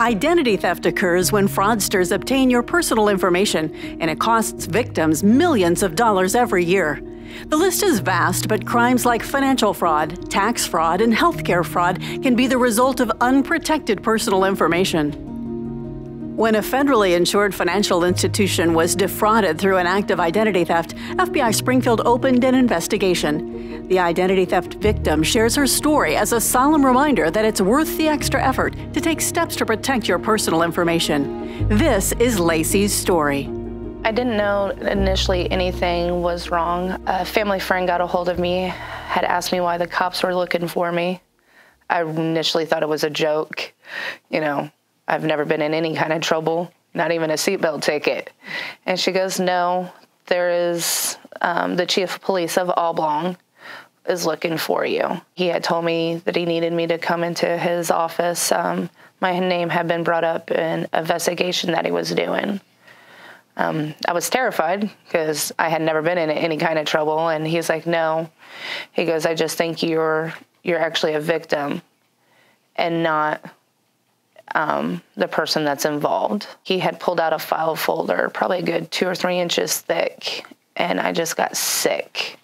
Identity theft occurs when fraudsters obtain your personal information, and it costs victims millions of dollars every year. The list is vast, but crimes like financial fraud, tax fraud, and healthcare fraud can be the result of unprotected personal information. When a federally insured financial institution was defrauded through an act of identity theft, FBI Springfield opened an investigation. The identity theft victim shares her story as a solemn reminder that it's worth the extra effort to take steps to protect your personal information. This is Lacey's story. I didn't know initially anything was wrong. A family friend got a hold of me, had asked me why the cops were looking for me. I initially thought it was a joke. You know, I've never been in any kind of trouble, not even a seatbelt ticket. And she goes, No, there is um, the chief of police of Oblong is looking for you. He had told me that he needed me to come into his office. Um, my name had been brought up in an investigation that he was doing. Um, I was terrified because I had never been in any kind of trouble. And he's like, "No," he goes, "I just think you're you're actually a victim, and not um, the person that's involved. He had pulled out a file folder, probably a good two or three inches thick, and I just got sick.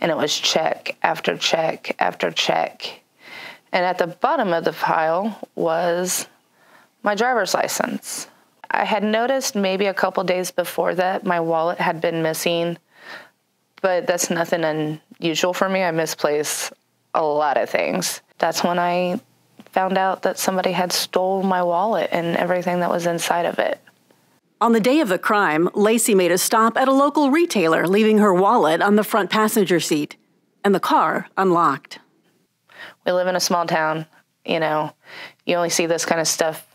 And it was check after check after check. And at the bottom of the pile was my driver's license. I had noticed maybe a couple days before that my wallet had been missing, but that's nothing unusual for me. I misplace a lot of things. That's when I found out that somebody had stole my wallet and everything that was inside of it. On the day of the crime, Lacey made a stop at a local retailer, leaving her wallet on the front passenger seat and the car unlocked. We live in a small town. You know, you only see this kind of stuff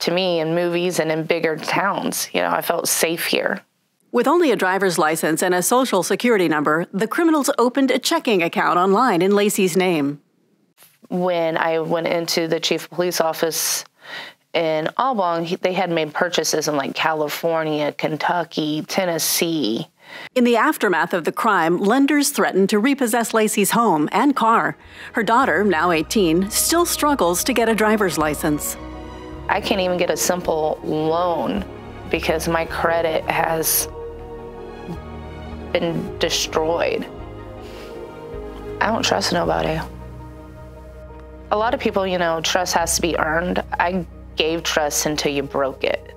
to me in movies and in bigger towns. You know, I felt safe here. With only a driver's license and a social security number, the criminals opened a checking account online in Lacey's name when I went into the chief of police office in Oblong, they had made purchases in like California, Kentucky, Tennessee. In the aftermath of the crime, lenders threatened to repossess Lacey's home and car. Her daughter, now 18, still struggles to get a driver's license. I can't even get a simple loan because my credit has been destroyed. I don't trust nobody a lot of people, you know, trust has to be earned. I gave trust until you broke it.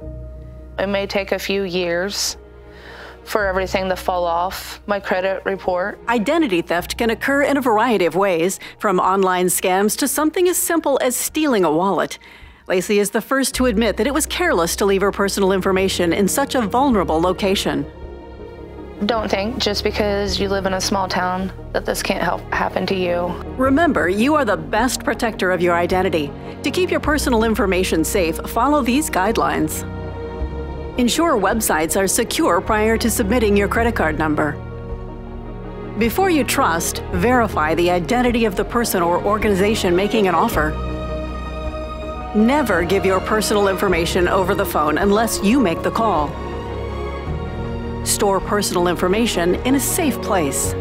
It may take a few years for everything to fall off my credit report. Identity theft can occur in a variety of ways, from online scams to something as simple as stealing a wallet. Lacey is the first to admit that it was careless to leave her personal information in such a vulnerable location don't think just because you live in a small town that this can't help happen to you. Remember, you are the best protector of your identity. To keep your personal information safe, follow these guidelines. Ensure websites are secure prior to submitting your credit card number. Before you trust, verify the identity of the person or organization making an offer. Never give your personal information over the phone unless you make the call store personal information in a safe place.